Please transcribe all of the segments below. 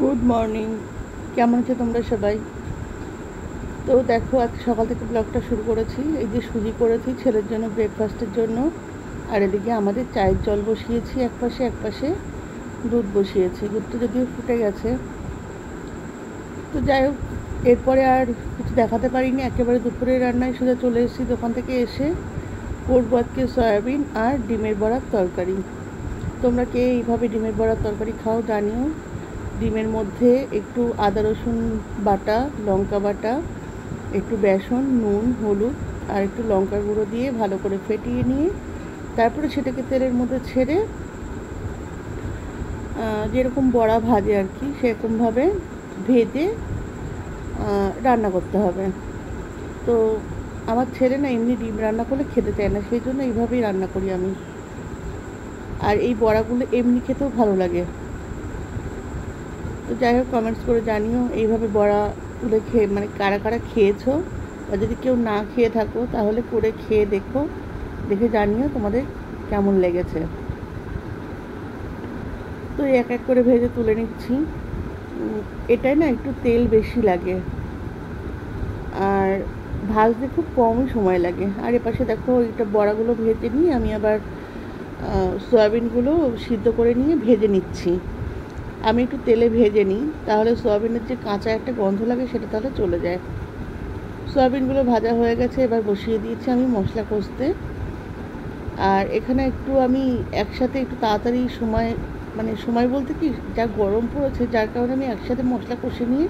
Good morning কেমন আছো তোমরা সবাই? তো দেখো, আজ সকাল থেকে ব্লগটা শুরু করেছি। এই যে সুজি করেছি ছেলের জন্য ব্রেকফাস্টের জন্য। আর এদিকে আমাদের চায়ের জল বসিয়েছি এক পাশে এক পাশে দুধ বসিয়েছি। দুধটা যদিও ফুটে গেছে। তো যাই হোক, এরপরে আর কিছু দেখাতে পারিনি। একেবারে দুপুরে রান্নায় সোজা চলে এসেছি দোকান থেকে এসে। করব আজকে সয়াবিন আর ডিমের বড়ার তরকারি। তোমরা কে এইভাবে ডিমের বড়ার তরকারি খাও জানিও। ডিমের মধ্যে একটু আদা, রসুন বাটা, লঙ্কা বাটা, একটু বেসন, নুন, হলুদ আর একটু লঙ্কার গুঁড়ো দিয়ে ভালো করে ফেটিয়ে নিয়ে তারপরে সেটাকে তেলের মধ্যে ছেড়ে যেরকম বড়া ভাজে আর কি, সেরকমভাবে ভেজে রান্না করতে হবে। তো আমার ছেলে না এমনি ডিম রান্না করলে খেতে চায় না, সেই জন্য এইভাবেই রান্না করি আমি। আর এই বড়াগুলো এমনি খেতেও ভালো লাগে। তো যাই হোক কমেন্টস করে জানিও এইভাবে বড়া তুলে খেয়ে মানে কারা কারা খেয়েছো? বা যদি কেউ না খেয়ে থাকো, তাহলে করে খেয়ে দেখো। দেখে জানিও তোমাদের কেমন লেগেছে। তো এক এক করে ভেজে তুলে নিচ্ছি। এটাই না একটু তেল বেশি লাগে। আর ভাজতে খুব কমই সময় লাগে। আর এপাশে দেখো এটা বড়াগুলো ভেজে নিয়ে আমি আবার সয়াবিনগুলো সিদ্ধ করে নিয়ে ভেজে নিচ্ছি। আমি একটু তেলে ভেজে নিই, তাহলে সয়াবিনের যে কাঁচা একটা গন্ধ লাগে সেটা তাহলে চলে যায়। সয়াবিনগুলো ভাজা হয়ে গেছে, এবার বসিয়ে দিয়েছি আমি মশলা কষতে। আর এখানে একটু আমি একসাথে একটু তাড়াতাড়ি সময় মানে সময় বলতে কি, যা গরম পড়েছে, যার কারণে আমি একসাথে মশলা কষে নিয়ে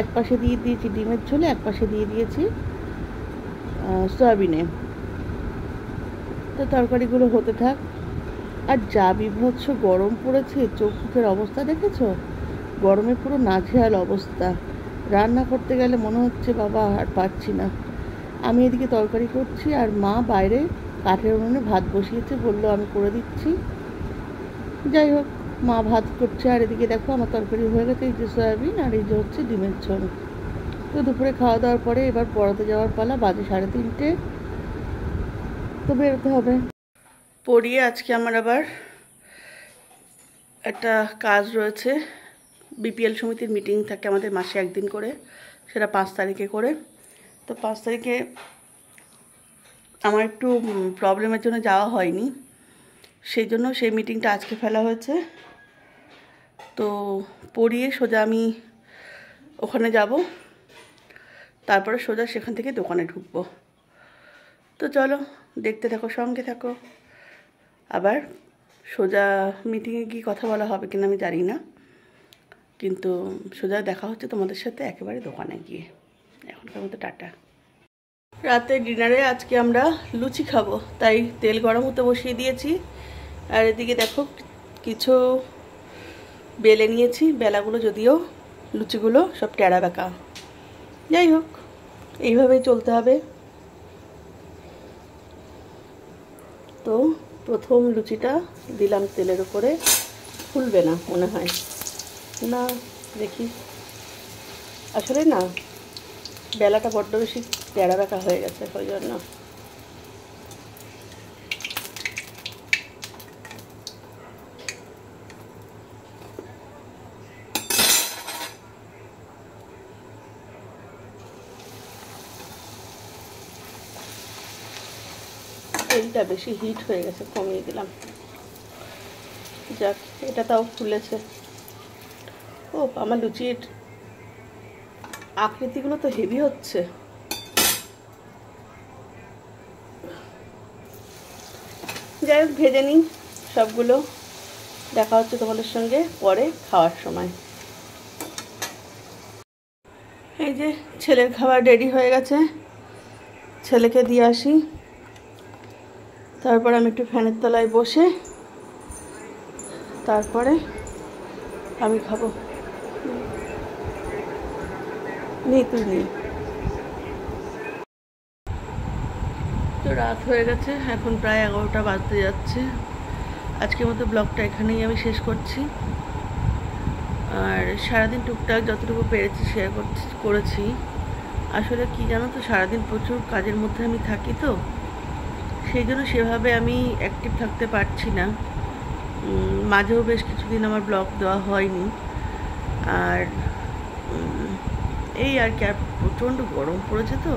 এক পাশে দিয়ে দিয়েছি ডিমের ঝোলে, এক পাশে দিয়ে দিয়েছি সয়াবিনে। তো তরকারিগুলো হতে থাক। আর যা বিভৎস গরম পড়েছে, চোখ মুখের অবস্থা দেখেছ? গরমে পুরো নাজেহাল অবস্থা। রান্না করতে গেলে মনে হচ্ছে, বাবা, আর পারছি না। আমি এদিকে তরকারি করছি আর মা বাইরে কাঠের উনুনে ভাত বসিয়েছে, বলল, আমি করে দিচ্ছি। যাই হোক, মা ভাত করছে আর এদিকে দেখো আমার তরকারি হয়ে গেছে, এই যে সয়াবিন আর এই যে হচ্ছে ডিমের ঝোল। তো দুপুরে খাওয়া দাওয়ার পরে এবার পড়াতে যাওয়ার পালা, বাজে সাড়ে তিনটে। তো বেরোতে হবে। পড়িয়ে আজকে আমার আবার একটা কাজ রয়েছে। বিপিএল সমিতির মিটিং থাকে আমাদের মাসে একদিন করে, সেটা পাঁচ তারিখে করে। তো পাঁচ তারিখে আমার একটু প্রবলেমের জন্য যাওয়া হয়নি, সেই জন্য সেই মিটিংটা আজকে ফেলা হয়েছে। তো পড়িয়ে সোজা আমি ওখানে যাব, তারপরে সোজা সেখান থেকে দোকানে ঢুকবো। তো চলো, দেখতে থাকো, সঙ্গে থাকো। আবার সোজা মিটিংয়ে গিয়ে কথা বলা হবে কিনা আমি জানি না। কিন্তু সোজা দেখা হচ্ছে তোমাদের সাথে একেবারে দোকানে গিয়ে। এখনকার মতো টাটা। রাতে ডিনারে আজকে আমরা লুচি খাব, তাই তেল গরম হতে বসিয়ে দিয়েছি। আর এদিকে দেখো কিছু বেলে নিয়েছি, বেলাগুলো যদিও লুচিগুলো সব টেরা বেঁকা। যাই হোক, এইভাবেই চলতে হবে। তো প্রথম লুচিটা দিলাম তেলের উপরে। ফুলবে না, মনে হয়। না, দেখি। আসলে না, বেলাটা বড্ড বেশি তেড়া রাখা হয়ে গেছে, ওই জন্য। তেলটা বেশি হিট হয়ে গেছে, কমিয়ে দিলাম। যাক, এটা তাও ফুলেছে। ও আমার লুচির আকৃতিগুলো তো হেভি হচ্ছে। যাই হোক, ভেজে নিই সবগুলো। দেখা হচ্ছে তোমাদের সঙ্গে পরে খাওয়ার সময়। এই যে, ছেলের খাবার রেডি হয়ে গেছে। ছেলেকে দিয়ে আসি। তারপর আমি একটু ফ্যানের তলায় বসে তারপরে আমি খাব। নেই তুই নেই। তো রাত হয়ে গেছে, এখন প্রায় এগারোটা বাজতে যাচ্ছে। আজকের মতো ব্লগটা এখানেই আমি শেষ করছি। আর সারাদিন টুকটাক যতটুকু পেরেছি শেয়ার করছি, করেছি। আসলে কি জানো তো, সারাদিন প্রচুর কাজের মধ্যে আমি থাকি তো। জন্য সেভাবে আমি অ্যাক্টিভ থাকতে পারছি না। মাঝেও বেশ কিছুদিন আমার ব্লগ দেওয়া হয়নি। আর এই আর কি, আর প্রচণ্ড গরম পড়েছে তো।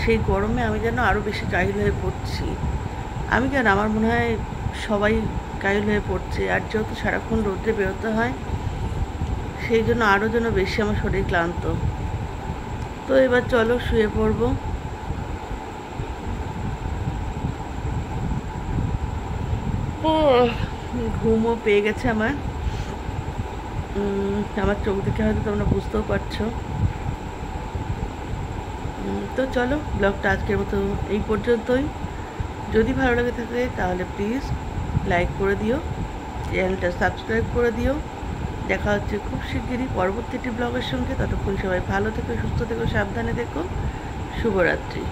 সেই গরমে আমি যেন আরও বেশি কাহিল হয়ে পড়ছি। আমি কেন? আমার মনে হয় সবাই কাহিল হয়ে পড়ছে। আর যেহেতু সারাক্ষণ রোদ্রে বেরোতে হয়, সেই জন্য আরও যেন বেশি আমার শরীর ক্লান্ত। তো এবার চলো শুয়ে পড়ব। ঘুমও পেয়ে গেছে আমার। আমার চোখ দেখে হয়তো তোমরা বুঝতেও পারছ। তো চলো, ব্লগটা আজকের মতো এই পর্যন্তই। যদি ভালো লাগে থাকে, তাহলে প্লিজ লাইক করে দিও চ্যানেলটা সাবস্ক্রাইব করে দিও। দেখা হচ্ছে খুব শিগগিরই পরবর্তী একটি ব্লগের সঙ্গে। ততক্ষণ সবাই ভালো থেকো, সুস্থ থেকো, সাবধানে থেকো। শুভরাত্রি।